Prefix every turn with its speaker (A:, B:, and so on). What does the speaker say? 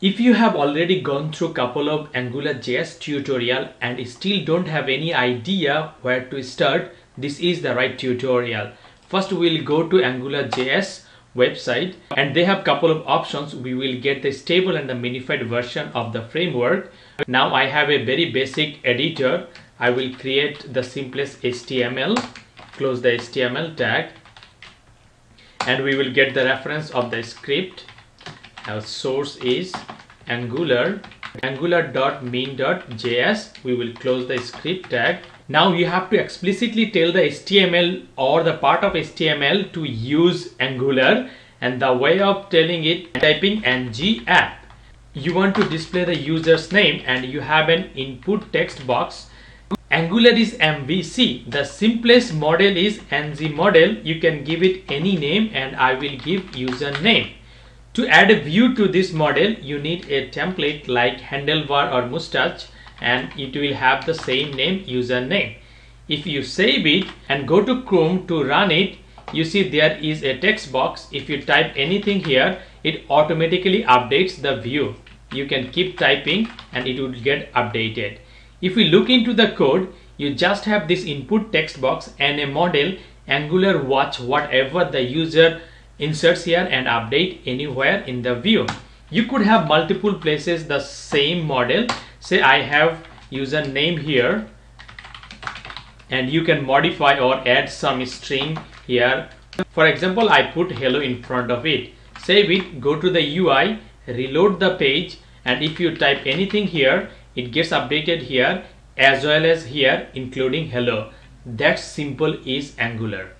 A: If you have already gone through a couple of Angular JS tutorial and still don't have any idea where to start, this is the right tutorial. First we'll go to Angular JS website and they have couple of options. We will get the stable and the minified version of the framework. Now I have a very basic editor. I will create the simplest HTML, close the HTML tag and we will get the reference of the script our source is angular angular.min.js we will close the script tag now you have to explicitly tell the html or the part of html to use angular and the way of telling it typing ng app you want to display the user's name and you have an input text box Angular is MVC. The simplest model is ng model. You can give it any name and I will give username. To add a view to this model, you need a template like handlebar or mustache and it will have the same name username. If you save it and go to Chrome to run it, you see there is a text box. If you type anything here, it automatically updates the view. You can keep typing and it will get updated. If we look into the code, you just have this input text box and a model Angular watch whatever the user inserts here and update anywhere in the view. You could have multiple places the same model. Say I have username here and you can modify or add some string here. For example, I put hello in front of it. Save it, go to the UI, reload the page and if you type anything here, it gets updated here as well as here including hello that simple is angular